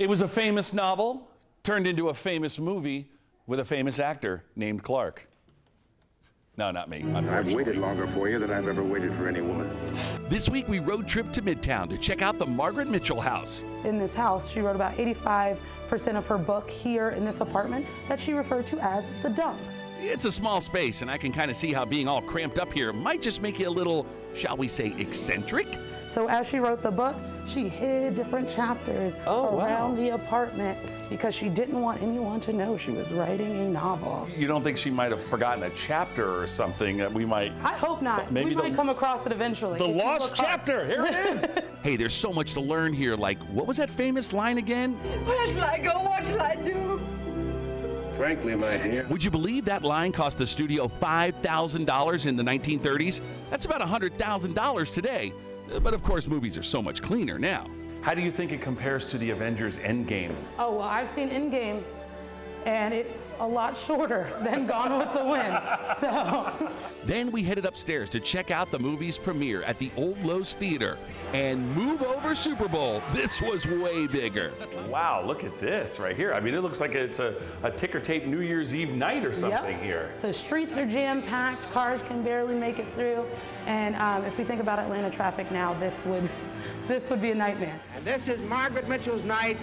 It was a famous novel turned into a famous movie with a famous actor named Clark. No, not me. I've waited longer for you than I've ever waited for any woman. This week we road trip to Midtown to check out the Margaret Mitchell house. In this house, she wrote about 85% of her book here in this apartment that she referred to as the dump. It's a small space, and I can kind of see how being all cramped up here might just make you a little, shall we say, eccentric. So as she wrote the book, she hid different chapters Oh, wow. around the apartment because she didn't want anyone to know she was writing a novel. You don't think she might have forgotten a chapter or something that we might. I hope not. Maybe we the- might come across it eventually. The lost look hard. chapter! Here it is! hey, there's so much to learn here. Like, what was that famous line again? Where shall I go? What shall I do? Frankly, my dear, Would you believe that line cost the studio $5,000 in the 1930s? That's about $100,000 today. Uh, But of course, movies are so much cleaner now. How do you think it compares to the Avengers Endgame? Oh, well, I've seen Endgame, and it's a lot shorter than Gone with the Wind. So, Then we headed upstairs to check out the movie's premiere at the Old Loew's Theater and move over Super Bowl. This was way bigger. Wow, look at this right here. I mean, it looks like it's a, a ticker tape New Year's Eve night or something yep. here. So streets are jam packed, cars can barely make it through, and um, if we think about Atlanta traffic now, this would this would be a nightmare. And this is Margaret Mitchell's night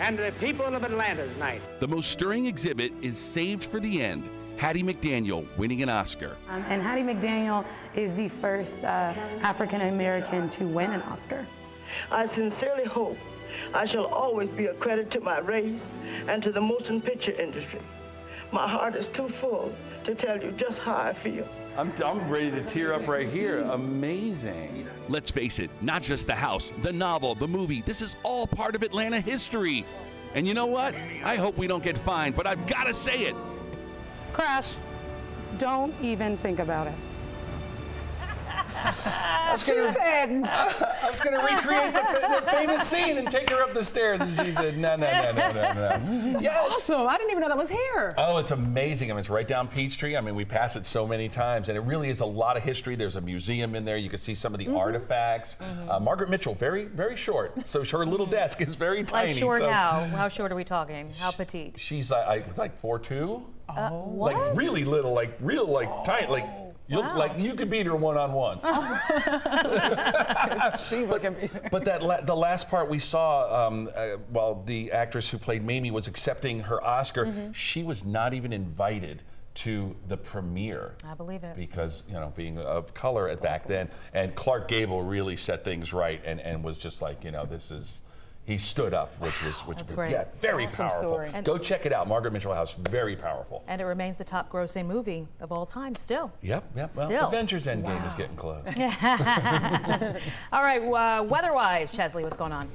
and the people of Atlanta tonight. The most stirring exhibit is saved for the end. Hattie McDaniel winning an Oscar. Um, and Hattie McDaniel is the first uh, African American to win an Oscar. I sincerely hope I shall always be a credit to my race and to the motion picture industry. My heart is too full to tell you just how I feel. I'm, I'm ready to tear up right here. Amazing. Let's face it, not just the house, the novel, the movie, this is all part of Atlanta history. And you know what? I hope we don't get fined, but I've got to say it. Crash, don't even think about it. I was going to recreate the, the famous scene and take her up the stairs, and she said, "No, no, no, no, no, no." Yeah, it's, Awesome. I didn't even know that was hair. oh, it's amazing. I mean, it's right down Peachtree. I mean, we pass it so many times, and it really is a lot of history. There's a museum in there. You can see some of the artifacts. Uh, Margaret Mitchell, very, very short, so her little desk is very tiny. Like short so how? How short are we talking? How petite? She's uh, I, like four two, Uh, like really little, like real, like tight, like. You'll, Wow. Like you could beat her one on one. She can be. But that la- the last part we saw, um, uh, while the actress who played Mammy was accepting her Oscar, Mm-hmm. she was not even invited to the premiere. I believe it. Because you know, being of color at back then, and Clark Gable really set things right, and, and was just like, you know, this is. He stood up, which was which was great. yeah, very Awesome powerful. story. And- Go check it out, Margaret Mitchell House, very powerful. And it remains the top grossing movie of all time still. Yep, yep. Well, Still. Avengers Endgame is getting close. All right, uh, weather-wise, Chesley, what's going on?